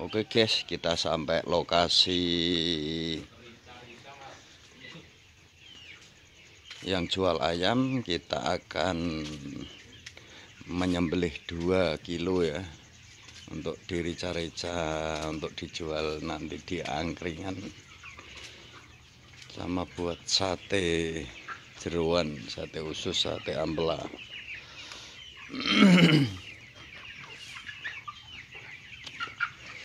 Oke guys, kita sampai lokasi yang jual ayam. Kita akan menyembelih 2 kilo ya untuk dirica-rica untuk dijual nanti di angkringan sama buat sate jeruan, sate usus, sate ambela.